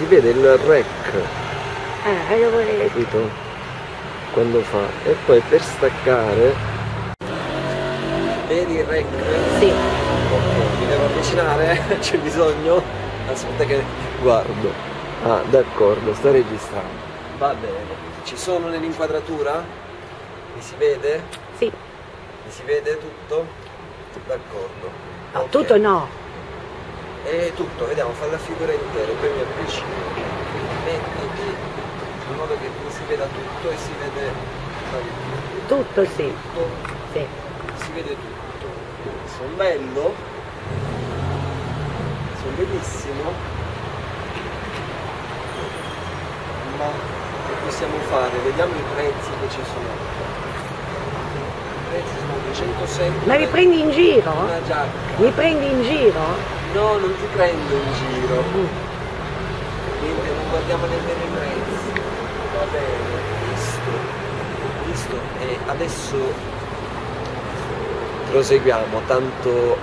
si vede il rec, Eh, io vorrei... capito? Quando fa. E poi per staccare, vedi il rec? Sì. Ok, mi devo avvicinare? C'è bisogno? Aspetta che guardo. Ah, d'accordo, sto registrando. Va bene. Ci sono nell'inquadratura? Mi si vede? Sì. Mi si vede tutto? D'accordo. No, Ok. tutto no. E tutto, vediamo, fai la figura intera, poi mi avvicino. Mettiti in modo che mi si veda tutto e si vede Tutto sì. tutto, Sì. si vede tutto. Sono bello? Sono bellissimo? Ma che possiamo fare? Vediamo i prezzi che ci sono. I prezzi sono 207. Ma mi prendi in giro? Una giacca. Mi prendi in giro? No, non ti prendo in giro. Mm. Niente, non guardiamo nemmeno i prezzi. Va bene, visto. Visto. E adesso proseguiamo, tanto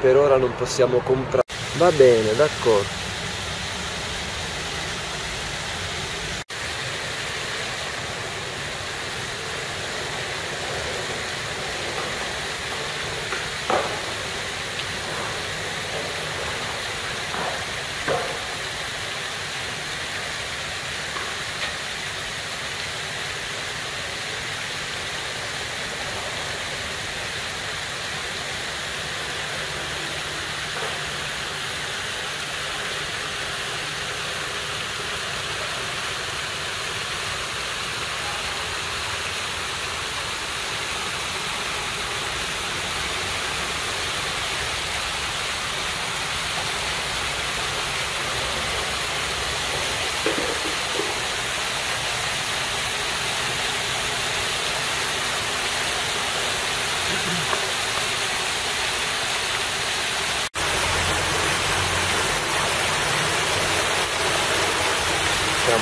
per ora non possiamo comprare. Va bene, d'accordo.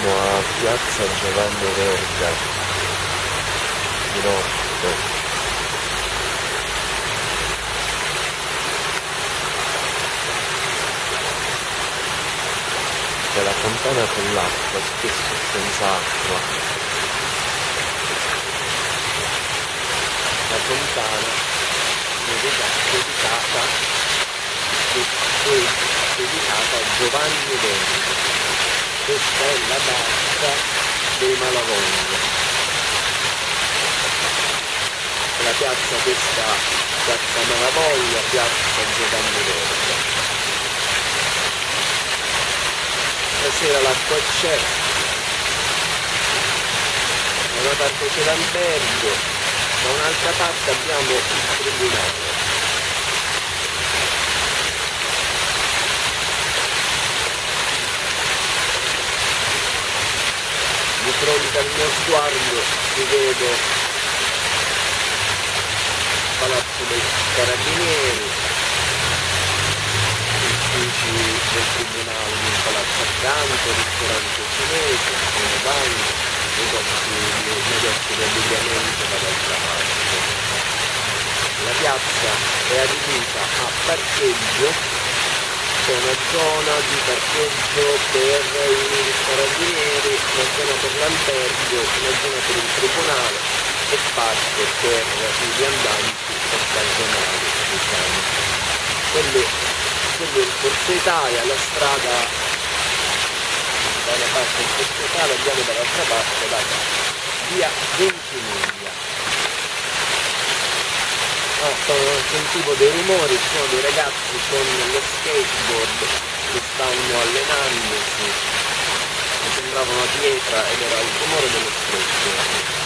Siamo a piazza Giovanni Verga di notte. C'è la fontana con l'acqua, spesso senza acqua. La fontana dedica- dedicata, de- dedicata a Giovanni Verga questa è la barca dei Malavoglia. La piazza questa piazza Malavoglia piazza Giovanni Verga stasera l'acqua c'è. Da una parte c'è l'albergo da un'altra parte abbiamo il tribunale fronte al mio sguardo si vede il palazzo dei carabinieri, uffici del tribunale un palazzo accanto, ristorante cinese, un bagno, negozi, negozi di abbigliamento dall'altra parte. La piazza è adibita a parcheggio c'è una zona di parcheggio per i carabinieri, una zona per l'albergo, una zona per il tribunale e parte per i viandanti occasionali, diciamo. Quello, quello il Forza Italia, la strada da una parte il Forza Italia, andiamo dall'altra parte la via Ventimiglia. Ah, sto- sentivo dei rumori, ci sono dei ragazzi con lo skateboard che stanno allenandosi, mi sembrava una pietra ed era il rumore dello skateboard.